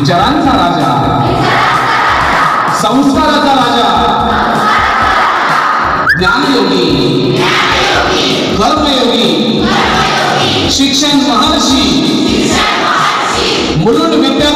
विचारांचा राजा। संस्काराचा राजा। ज्ञानयोगी। कर्मयोगी शिक्षण महर्षी। मुलुंड विद्या